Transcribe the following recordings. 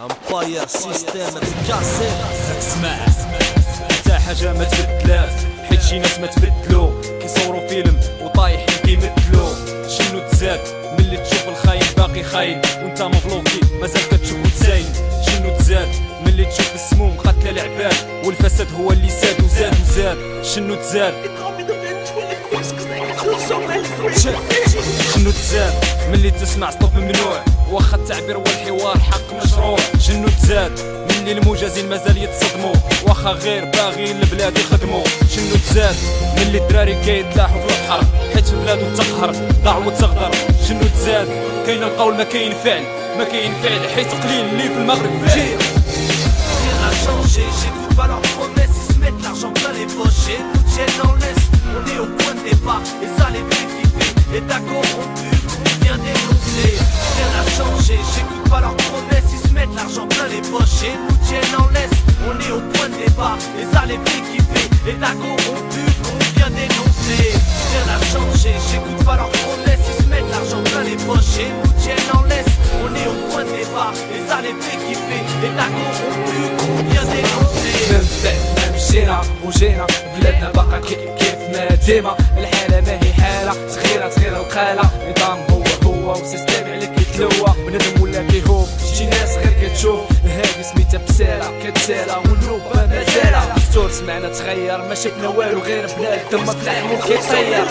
Empire System تكاسر اسمع حتى حاجة ما تبدلات حيت شي ناس ما تبدلو. كيصورو فيلم وطايحين كيمثلو شنو تزاد؟ ملي تشوف الخاين باقي خاين. وانت مبلوكي مازال كتشوفو تزاين. شنو تزاد؟ ملي تشوف السموم قتل العباد. والفساد هو اللي ساد وزاد وزاد. شنو تزاد؟ شنو تزاد؟ ملي تسمع ستوب ممنوع واخا التعبير والحوار حق مشروع. شنو تزاد ملي المجازين مازال يتصدموا. واخا غير باغي البلاد يخدموا. شنو تزاد ملي الدراري كيتلاحوا في البحر. حيت بلادو تقهر ضاع وتغدر. شنو تزاد كاين القول ما كاين فعل. ما كاين فعل حيت قليل اللي في المغرب فعل. Rien n'a changé, j'écoute pas leurs promesses, ils se mettent l'argent plein les poches. Et nous tiennent en laisse. On est au point de départ. Et ça les fait kiffer. État corrompu, qu'on vient dénoncer. Rien n'a changé, j'écoute pas leurs promesses, ils se mettent l'argent plein les poches et nous tiennent en laisse. On est au point de départ et ça les fait kiffer. État corrompu, qu'on vient dénoncer. Rien n'a changé, j'écoute pas leurs promesses, ils se mettent l'argent plein les poches et nous tiennent en laisse. On est au point de départ et ça les fait kiffer. État corrompu, qu'on vient dénoncer. من بعد ما مشينا وجينا بلادنا باقا كي- كيف ما ديما الحالة ما هي حالة صغيرة صغيرة القالة نظام هو هو و système عليك يتلوى. بنادم ولا كيهوف شي ناس غير كتشوف. هادي سميتها بسالة كتسالة. والنوبة مازالة. الدستور سمعنا تغير. ما شفنا والو غير بلاد. دم في لحمو كيطير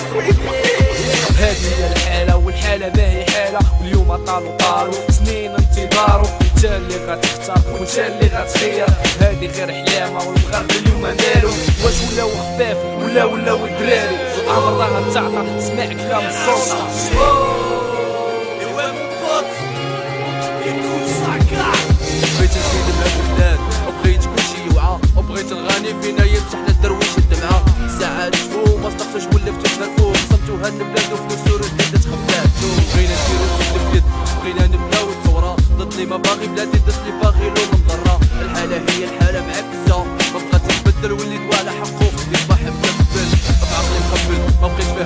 هذه هي الحالة والحالة ما هي حالة. واليوم طالوا طالوا سنين انتظاروا. انت اللي غتختار وانت اللي غتخير. هذه غير حلامة والمغرب واش ولاو خفاف ولا ولاو دراري. عمر راها تعطى سمع كلام الصوت بغيت نزيد البلدان وبغيت كلشي يوعى وبغيت نغني فينا يمسح للدرويش الدمعة. ساعة شفو ما صدقتش ولفت خلفو هاد البلاد وفلوسو ردت خباتو بغينا نديرو في البلاد بغينا نبداو الثورة. ضدني ما باغي بلادي ضدني باغي Man bricht mir